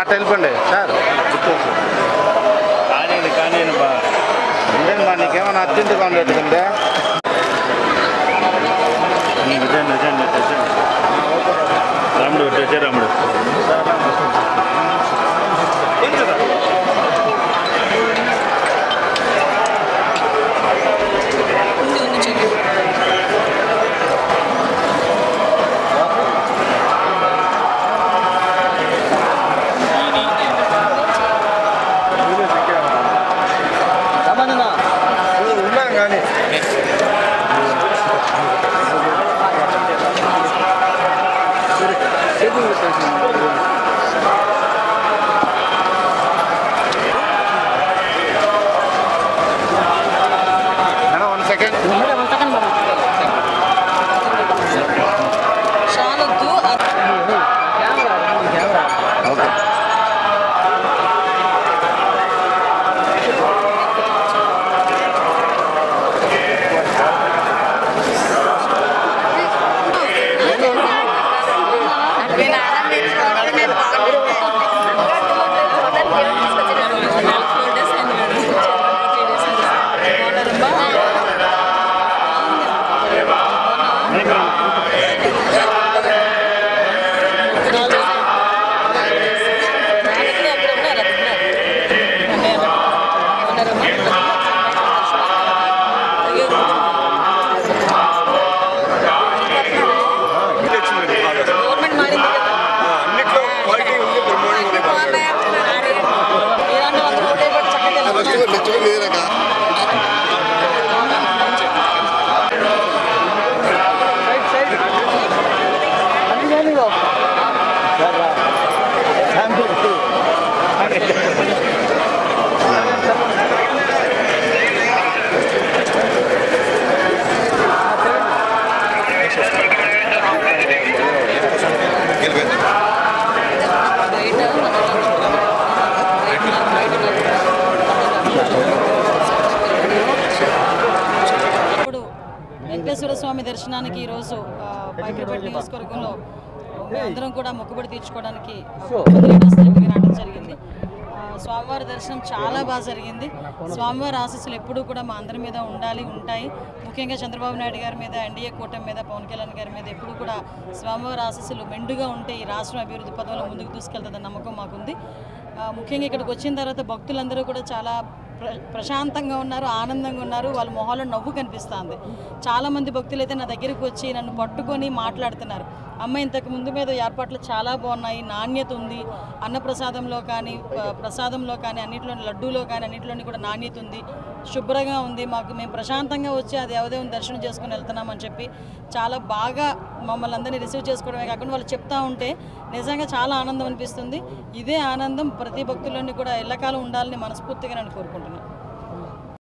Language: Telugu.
అట్ట వెళ్ళిపోండి. సార్. కానీ కానీ నీకేమైనా అర్జెంటుగా ఉండేట్టుకుంటే れか。స్వామి దర్శనానికి ఈరోజు ఆ, పైకిరిపేట నియోజకవర్గంలో అందరం కూడా మొక్కుబడి తీర్చుకోవడానికి రావడం జరిగింది. స్వామివారి దర్శనం చాలా బాగా జరిగింది. స్వామివారి ఆశీస్సులు ఎప్పుడూ కూడా మా అందరి మీద ఉండాలి ఉంటాయి. ముఖ్యంగా చంద్రబాబు నాయుడు గారి మీద ఎన్డీఏ కూటమి మీద పవన్ కళ్యాణ్ గారి మీద ఎప్పుడూ కూడా స్వామివారి ఆశీస్సులు మెండుగా ఉంటే ఈ రాష్ట్రం అభివృద్ధి పదంలో ముందుకు తీసుకెళ్తుందన్న నమ్మకం మాకుంది. ముఖ్యంగా ఇక్కడికి వచ్చిన తర్వాత భక్తులందరూ కూడా చాలా ప్రశాంతంగా ఉన్నారు ఆనందంగా ఉన్నారు వాళ్ళ మొహాల్లో నవ్వు కనిపిస్తుంది. చాలామంది భక్తులు అయితే నా దగ్గరికి వచ్చి నన్ను పట్టుకొని మాట్లాడుతున్నారు. అమ్మ ఇంతకు ముందు మీద ఏర్పాట్లు చాలా బాగున్నాయి నాణ్యత ఉంది అన్నప్రసాదంలో కానీ ప్రసాదంలో కానీ అన్నింటిలోని లడ్డూలో కానీ అన్నింటిలోని కూడా నాణ్యత ఉంది శుభ్రంగా ఉంది మాకు మేము ప్రశాంతంగా వచ్చి అది దేవదేవుని దర్శనం చేసుకుని వెళ్తున్నామని చెప్పి చాలా బాగా మమ్మల్ని అందరినీ రిసీవ్ చేసుకోవడమే కాకుండా వాళ్ళు చెప్తా ఉంటే నిజంగా చాలా ఆనందం అనిపిస్తుంది. ఇదే ఆనందం ప్రతి భక్తుల్లోని కూడా ఎల్లకాలం ఉండాలని మనస్ఫూర్తిగా నేను కోరుకుంటున్నాను. minute.